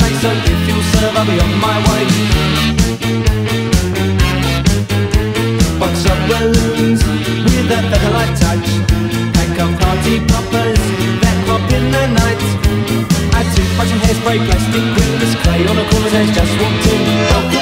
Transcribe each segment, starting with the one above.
night So if you'll serve, I'll be on my way. Box up balloons with a featherlight touch. Pack up party poppers that pop in the night. Add toothbrush and hairspray, plastic ring, this clay on a corner's edge Just walked in,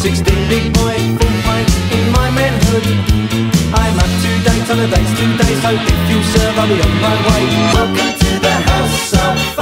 16 big boy, full pint in my manhood. I'm up to date on the dates, two days, hope if you serve I'll be on my way. Welcome to the house of